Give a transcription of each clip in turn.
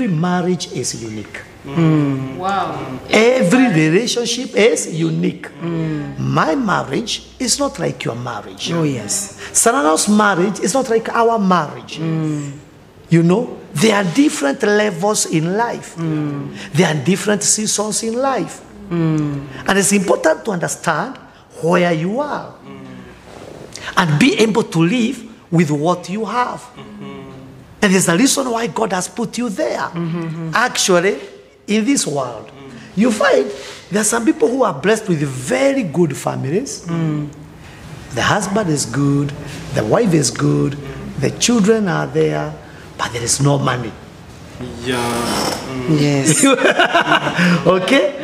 every marriage is unique. Mm. Wow. Every relationship is unique. My marriage is not like your marriage. Oh, yes. Sarana's marriage is not like our marriage. Mm. You know, there are different levels in life. Mm. There are different seasons in life. And it's important to understand where you are and be able to live with what you have. Mm-hmm. And there's a reason why God has put you there. Actually, in this world, you find there are some people who are blessed with very good families. The husband is good, the wife is good, the children are there, but there is no money. Yeah. Mm. Yes. Okay?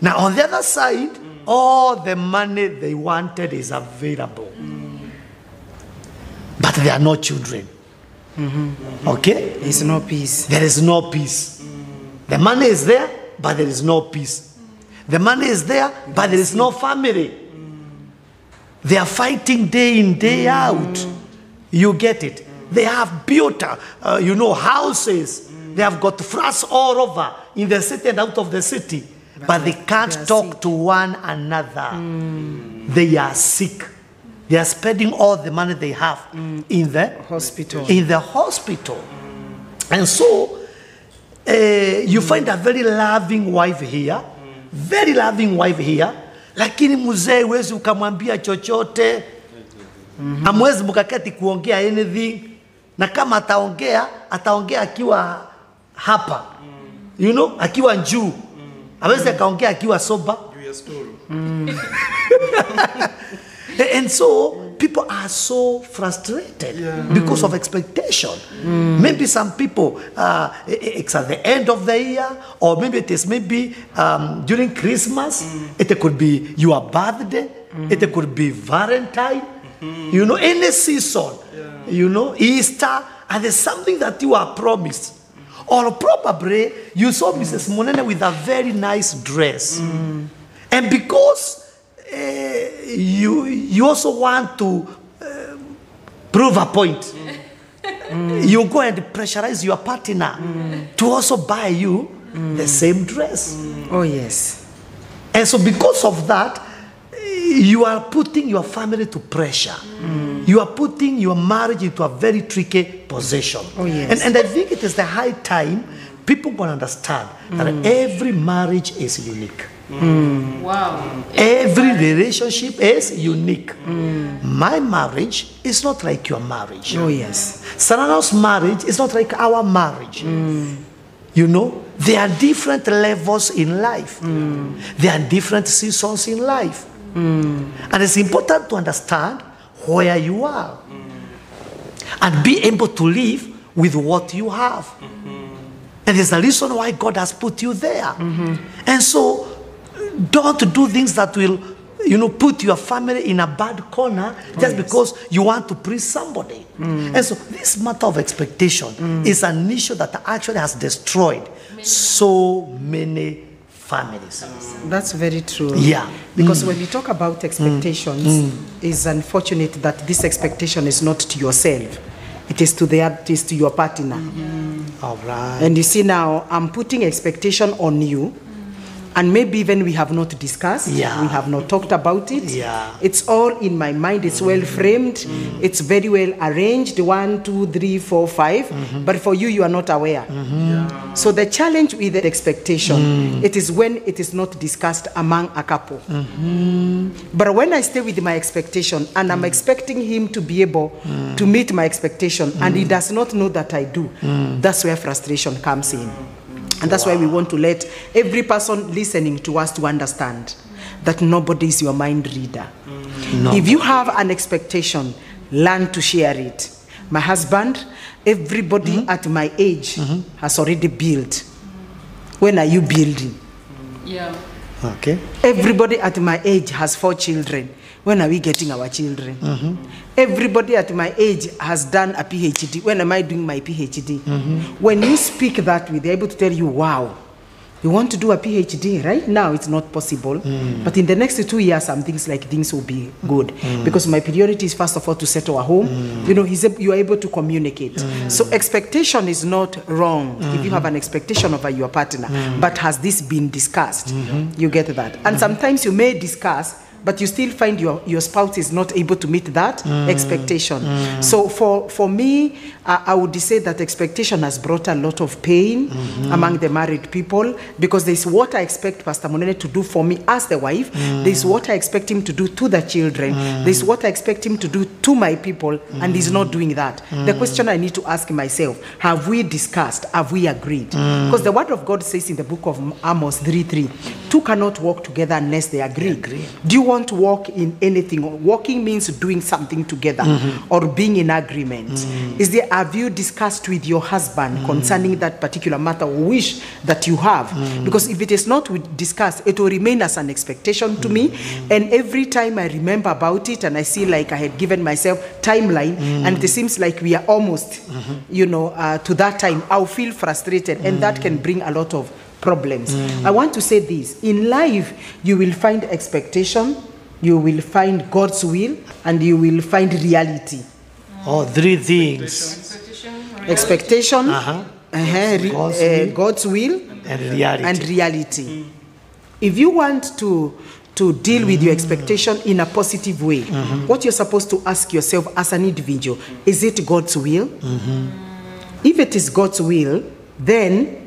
Now, on the other side, all the money they wanted is available. Mm. But there are no children. Mm-hmm. Okay? There's no peace. There is no peace. The money is there, but there is no peace. The money is there, but there is no family. They are fighting day in, day mm. out. You get it? They have built, uh, you know, houses. They have got flats all over in the city and out of the city. But they can't they talk sick. to one another. Mm. They are sick. They are spending all the money they have mm. in the Hospital. in the hospital. And so uh, you mm. find a very loving wife here, very loving wife here, lakini mzee huwezi ukamwambia chochote, amwezi mkaketi kuongea anything, na kama ataongea ataongea akiwa hapa, you know, akiwa njuu awezi akaongea akiwa soba. Juu ya story. And so people are so frustrated because of expectation. Maybe some people, uh, it's at the end of the year, or maybe it is maybe um, during Christmas. It could be your birthday. It could be Valentine. You know, any season. You know, Easter, and there's something that you are promised. Or probably you saw Mrs. Munene with a very nice dress. And because eh, you, you also want to eh, prove a point, mm. you go and pressurize your partner to also buy you the mm. same dress. Mm. Oh, yes. And so, because of that, you are putting your family to pressure. You are putting your marriage into a very tricky position. Oh, yes. and, and I think it is the high time people will understand that every marriage is unique. Hmm. Wow. Every relationship is unique. My marriage is not like your marriage. Oh, yes. Sarana's marriage is not like our marriage. Hmm. You know, there are different levels in life. Hmm. There are different seasons in life. And it's important to understand where you are and be able to live with what you have. And there's a reason why God has put you there. And so, don't do things that will, you know, put your family in a bad corner just because you want to please somebody. Mm. And so, this matter of expectation mm. is an issue that actually has destroyed so many families. Mm. That's very true. Yeah. Because when we talk about expectations, it's unfortunate that this expectation is not to yourself. It is to the it is to your partner. All right. And you see now, I'm putting expectation on you. And maybe even we have not discussed, Yeah. we have not talked about it. Yeah. It's all in my mind, it's well framed, it's very well arranged one, two, three, four, five. Mm-hmm. But for you, you are not aware. Mm-hmm. So the challenge with the expectation, mm. it is when it is not discussed among a couple. Mm-hmm. But when I stay with my expectation and I'm mm. expecting him to be able mm. to meet my expectation and he does not know that I do, that's where frustration comes in. And that's why we want to let every person listening to us to understand that nobody is your mind reader. If you have an expectation, learn to share it. My husband, everybody mm-hmm. at my age mm-hmm. has already built. When are you building? Yeah. Okay. Everybody at my age has four children. When are we getting our children? Mm -hmm. Everybody at my age has done a PhD. When am I doing my PhD? Mm -hmm. When you speak that way, they're able to tell you, wow, You want to do a PhD right now, it's not possible. Mm. But in the next two years, some things like things will be good mm. because my priority is first of all to settle a home. Mm. You know, he's ab- you are able to communicate. So expectation is not wrong if you mm-hmm. have an expectation over your partner. But has this been discussed? Mm-hmm. You get that. And mm-hmm. sometimes you may discuss. But you still find your, your spouse is not able to meet that mm. expectation. Mm. So for, for me, I, I would say that expectation has brought a lot of pain mm-hmm. among the married people because there's what I expect Pastor Munene to do for me as the wife. There's mm. what I expect him to do to the children. There's what I expect him to do to my people, and he's not doing that. The question I need to ask myself have we discussed? Have we agreed? Because the word of God says in the book of Amos 3 3, two cannot walk together unless they agree. Do you want to walk in anything? Walking means doing something together mm-hmm. or being in agreement. Mm. Is there have you discussed with your husband mm. concerning that particular matter or wish that you have? Mm. Because if it is not with- discussed, it will remain as an expectation to me. And every time I remember about it and I see like I had given myself timeline and it seems like we are almost, mm-hmm. you know, uh, to that time, I'll feel frustrated and that can bring a lot of problems. I want to say this in life, you will find expectation, you will find God's will, and you will find reality. Oh, three things. Expectation. Expectation, Uh-huh. uh-huh, God's uh, will. God's will, And reality. and reality. If you want to to deal with your expectation in a positive way, what you're supposed to ask yourself as an individual is it God's will? If it is God's will, then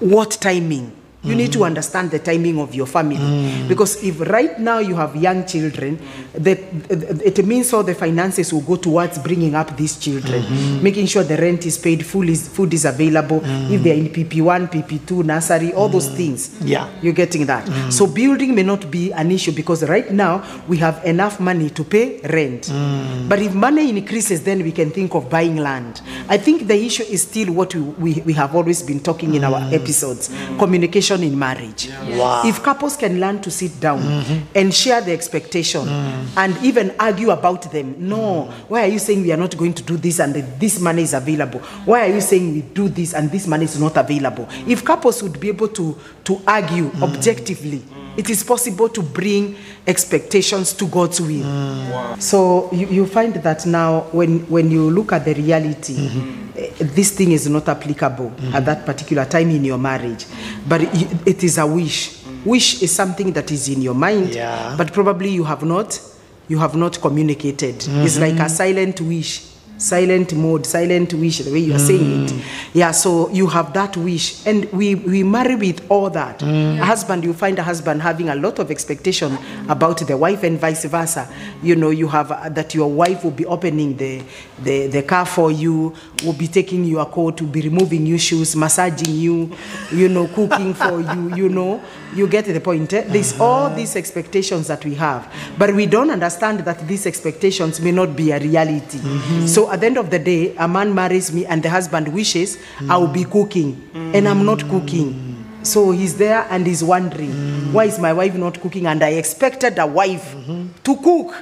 what timing? You need to understand the timing of your family. Because if right now you have young children, that it means all the finances will go towards bringing up these children, mm-hmm. making sure the rent is paid, food is, food is available, mm-hmm. if they're in PP1, PP2, nursery, all those mm-hmm. things. Yeah. You're getting that. So building may not be an issue because right now we have enough money to pay rent. Mm. But if money increases, then we can think of buying land. I think the issue is still what we, we, we have always been talking in our mm. episodes communication in marriage. Wow. If couples can learn to sit down mm-hmm. and share the expectation mm. and even argue about them, no, mm. why are you saying we are not going to do this and this money is available? Why are you saying we do this and this money is not available? If couples would be able to, to argue mm. objectively, it is possible to bring expectations to God's will. So you, you find that now when, when you look at the reality, eh, this thing is not applicable at that particular time in your marriage. But it, it is a wish. Wish is something that is in your mind, Yeah. but probably you have not you have not communicated. It's like a silent wish. Silent mode, silent wish, the way you are saying it. Yeah, so you have that wish. And we, we marry with all that. A husband, you find a husband having a lot of expectation about the wife and vice versa. You know, you have uh, that your wife will be opening the, the, the car for you, will be taking your coat, will be removing your shoes, massaging you, you know, cooking for you, you know. You get the point. Eh? There's all these expectations that we have. But we don't understand that these expectations may not be a reality. So at the end of the day, a man marries me and the husband wishes I will be cooking. And I'm not cooking. So he's there and he's wondering, why is my wife not cooking? And I expected a wife to cook.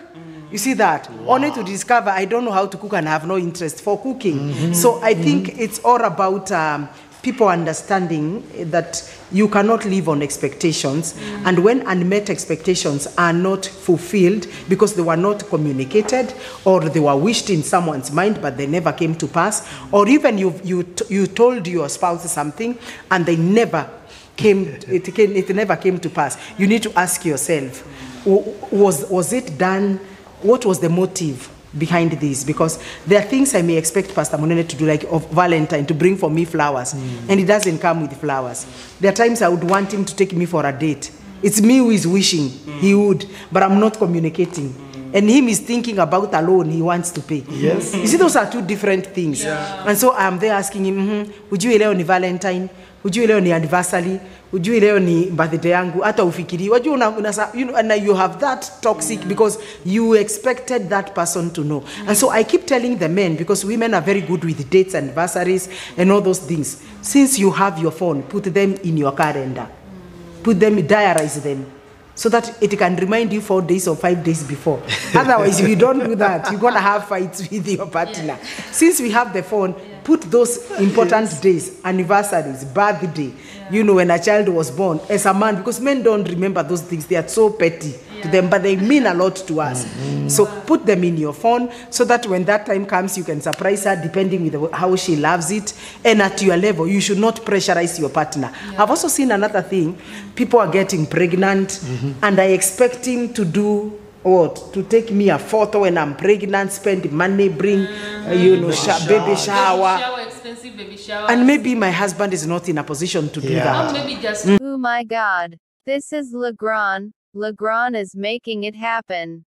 You see that? Only to discover I don't know how to cook and I have no interest for cooking. So I think it's all about um, people understanding that you cannot live on expectations. And when unmet expectations are not fulfilled because they were not communicated or they were wished in someone's mind but they never came to pass, or even you, you, you told your spouse something and they never came it, came, it never came to pass you need to ask yourself was, was it done what was the motive behind this because there are things i may expect pastor munene to do like of valentine to bring for me flowers. Mm. And he doesn't come with flowers. There are times i would want him to take me for a date. It's me who is wishing mm. he would but i'm not communicating. Mm. And him is thinking about a loan he wants to pay. Yes. you see those are two different things. And so i'm there asking him mm-hmm, hujui leo ni valentine hujui leo ni anniversary hujui leo ni birthday yangu hata ufikiri. Wajua una, una, you know, and you have that toxic because you expected that person to know. And so i keep telling the men because women are very good with dates anniversaries and all those things. Since you have your phone put them in your calendar. Put them diarize them so that it can remind you four days or five days before. Otherwise, if you don't do that, you're gonna have fights with your partner. Since we have the phone, put those important days, anniversaries, birthday. You know, when a child was born, as a man, because men don't remember those things, they are so petty to them, but they mean a lot to us. So put them in your phone so that when that time comes, you can surprise her depending with how she loves it. And at your level, you should not pressurize your partner. I've also seen another thing people are getting pregnant, mm-hmm. and I expect him to do what? To take me a photo when I'm pregnant, spend money, bring, uh, you know, sha- baby Baby shower. shower, expensive baby shower. And maybe my husband is not in a position to do that. Or maybe just Oh my god. This is Legrand. Legrand is making it happen.